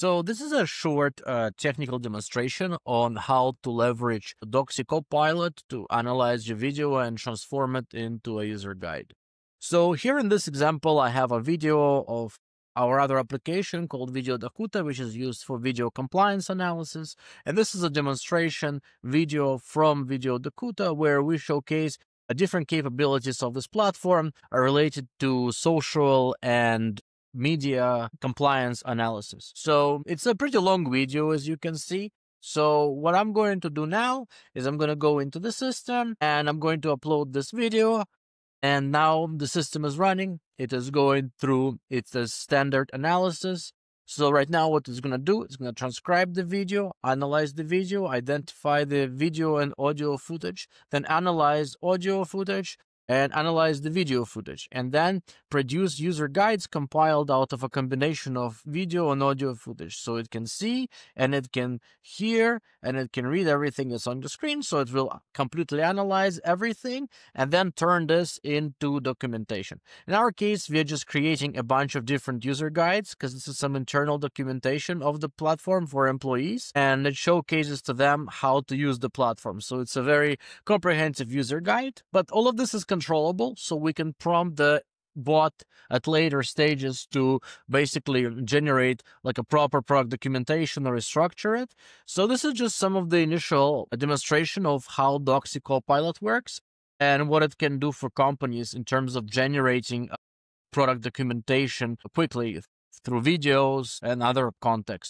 So this is a short uh, technical demonstration on how to leverage Docsie Copilot to analyze your video and transform it into a user guide. So here in this example, I have a video of our other application called Video Dakota, which is used for video compliance analysis. And this is a demonstration video from Video Dakota where we showcase different capabilities of this platform related to social and media compliance analysis. So it's a pretty long video, as you can see. So what I'm going to do now is I'm going to go into the system and I'm going to upload this video. And now the system is running. It is going through its uh, standard analysis. So right now what it's going to do, it's going to transcribe the video, analyze the video, identify the video and audio footage, then analyze audio footage, and analyze the video footage, and then produce user guides compiled out of a combination of video and audio footage. So it can see and it can hear and it can read everything that's on the screen. So it will completely analyze everything and then turn this into documentation. In our case, we're just creating a bunch of different user guides because this is some internal documentation of the platform for employees and it showcases to them how to use the platform. So it's a very comprehensive user guide, but all of this is controllable. So we can prompt the bot at later stages to basically generate like a proper product documentation or restructure it. So this is just some of the initial demonstration of how Docsie Copilot works and what it can do for companies in terms of generating uh, product documentation quickly through videos and other context.